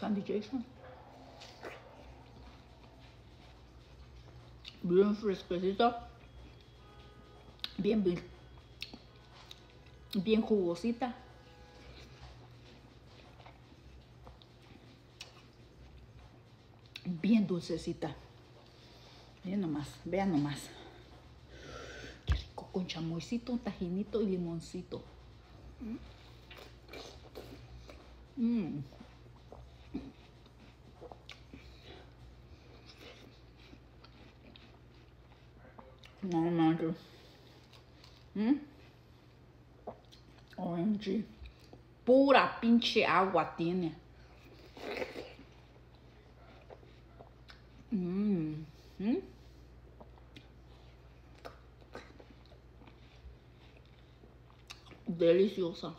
Candy Jason. Bien fresquecita. Bien, bien, bien jugosita. Bien dulcecita. Miren nomás, vean nomás. Qué rico con chamoycito, tajinito y limoncito. Mmm. No manches. ¿Mm? OMG. Pura pinche agua tiene. Mmm. ¿Mm? Deliciosa.